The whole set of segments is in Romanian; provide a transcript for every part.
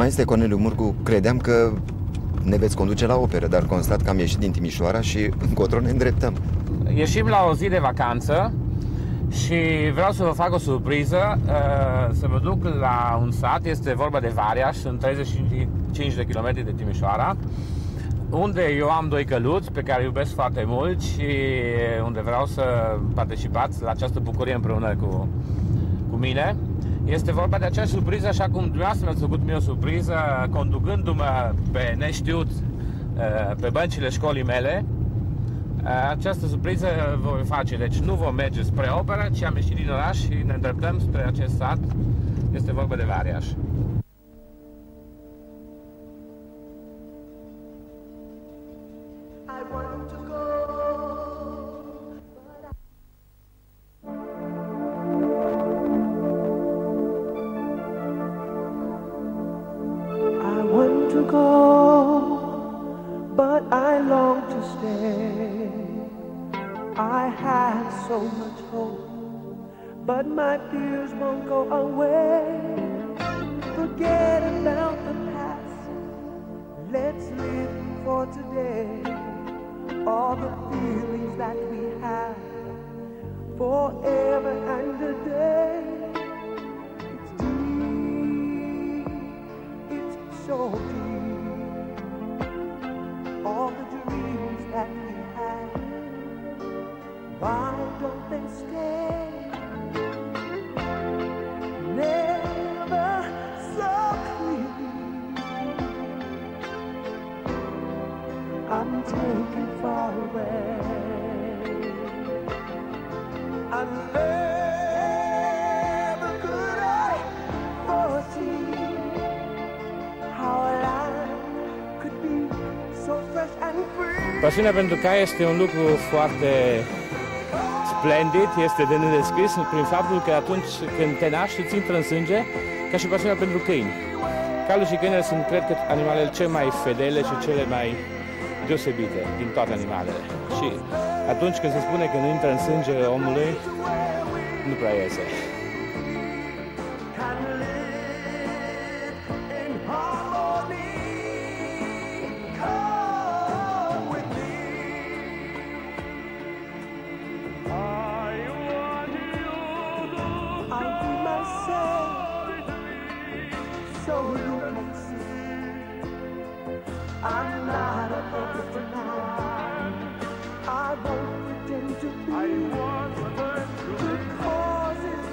Mai este Corneliu Murgu, credeam că ne veți conduce la operă, dar constat că am ieșit din Timișoara și încotro ne îndreptăm. Ieșim la o zi de vacanță și vreau să vă fac o surpriză, uh, să vă duc la un sat, este vorba de Variaș, sunt 35 de kilometri de Timișoara, unde eu am doi căluți pe care iubesc foarte mult și unde vreau să participați la această bucurie împreună cu, cu mine. Este vorba de acea surpriză, așa cum dumneavoastră mi-ați făcut mie o surpriză, conducându-mă pe neștiut uh, pe băncile școlii mele. Uh, această surpriză voi face, deci nu vom merge spre operă, ci am ieșit din oraș și ne îndreptăm spre acest sat. Este vorba de Variaș. But my fears won't go away. Forget about the past, let's live for today. All the feelings that we have forever and a day. It's deep, it's so deep. Taken far away. I never could I foresee how life could be so fresh and free. Pasiunea pentru cai este un lucru foarte splendid, este de nedescris prin faptul că atunci când te naști îți intră în sânge, ca și pasiunea pentru câini. Calul și câinele sunt, cred că, animalele cele mai fedele și cele mai deosebite din toate animalele. Și atunci când se spune că nu intră în sânge omului, nu prea iese.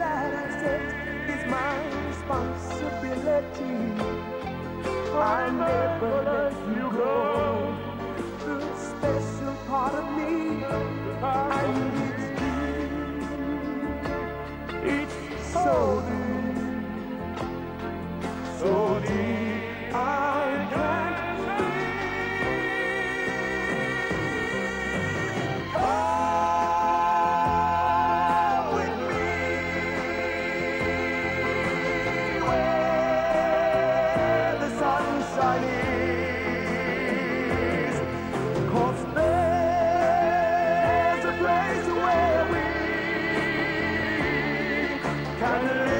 I set is my responsibility. I never let you go. The special part of me, and it's deep. It's so Keine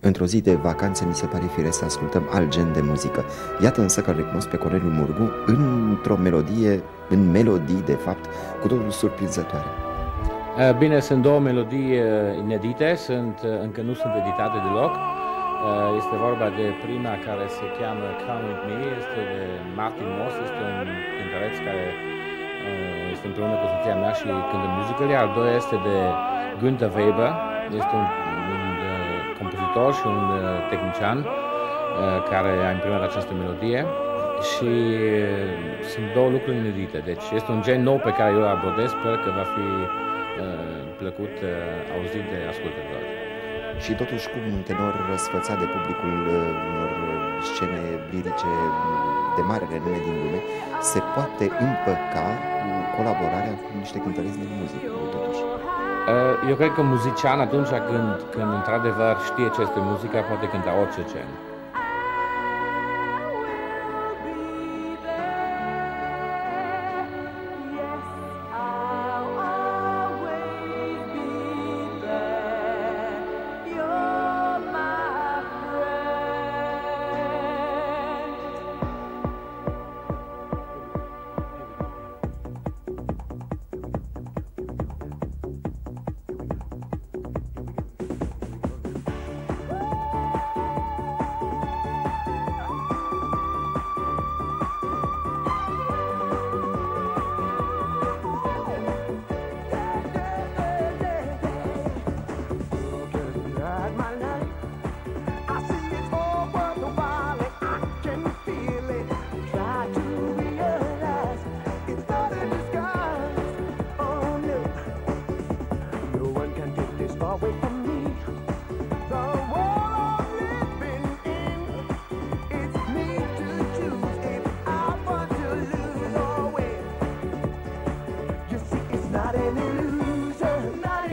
Într-o zi de vacanță mi se pare firesc să ascultăm alt gen de muzică. Iată însă că recunosc pe Corneliu Murgu într-o melodie, în melodii de fapt, cu totul surprinzătoare. Eh, bine, sunt două melodii eh, inedite, sunt, eh, încă nu sunt editate deloc. Este vorba de prima care se cheamă Come With Me, este de Martin Moss, este un cântăreț care este împreună cu soția mea și cântă musical, al doilea este de Günther Weber, este un, un compozitor și un tehnician care a imprimat această melodie și sunt două lucruri inedite. Deci este un gen nou pe care eu îl abordez, sper că va fi plăcut auzit de ascultători. Și totuși cum un tenor răsfățat de publicul unor scene lirice de mare renume din lume se poate împăca cu colaborarea cu niște cântăreți de muzică, totuși. Eu cred că muzician atunci când, când într-adevăr știe ce este muzica, poate cânta orice gen.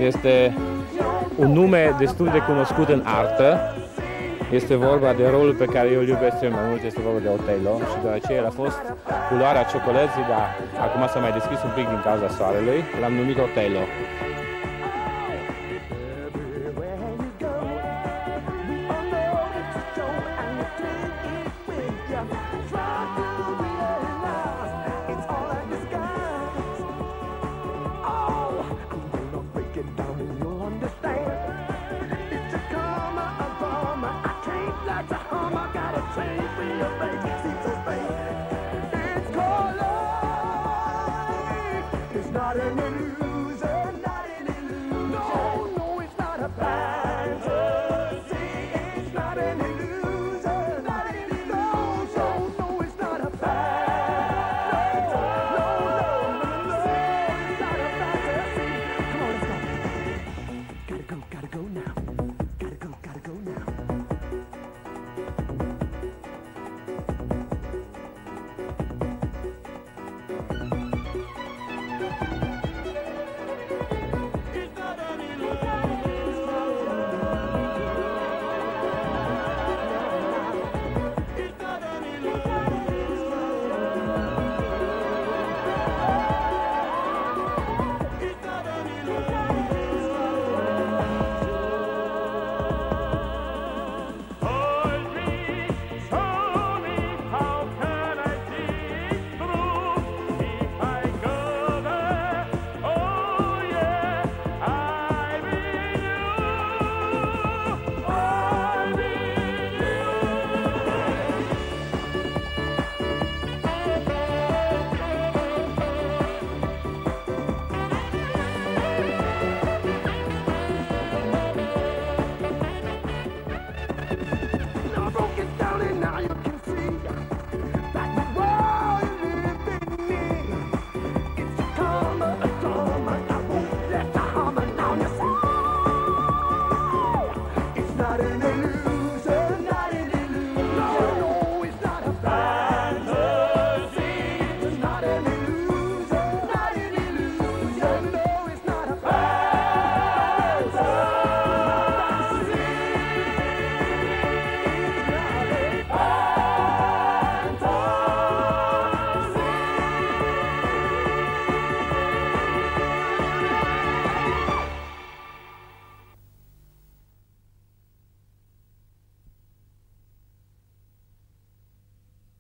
Este un nume destul de cunoscut în artă. Este vorba de rolul pe care eu îl iubesc cel mai mult, este vorba de Otello și deoarece el a fost culoarea ciocolății, dar acum s-a mai deschis un pic din cauza soarelui, l-am numit Otello.